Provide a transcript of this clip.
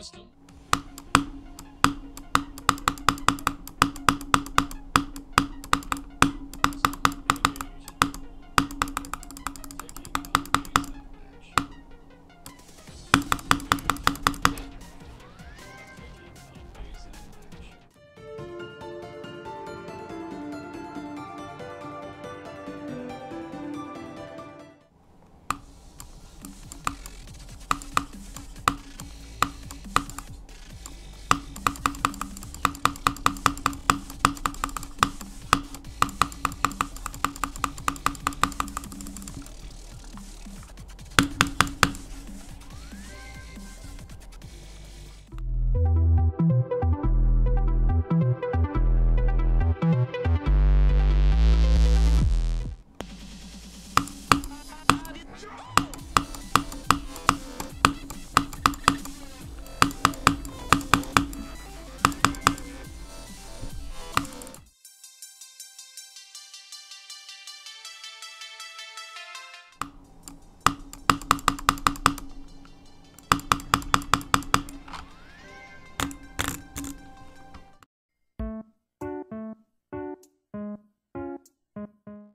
custom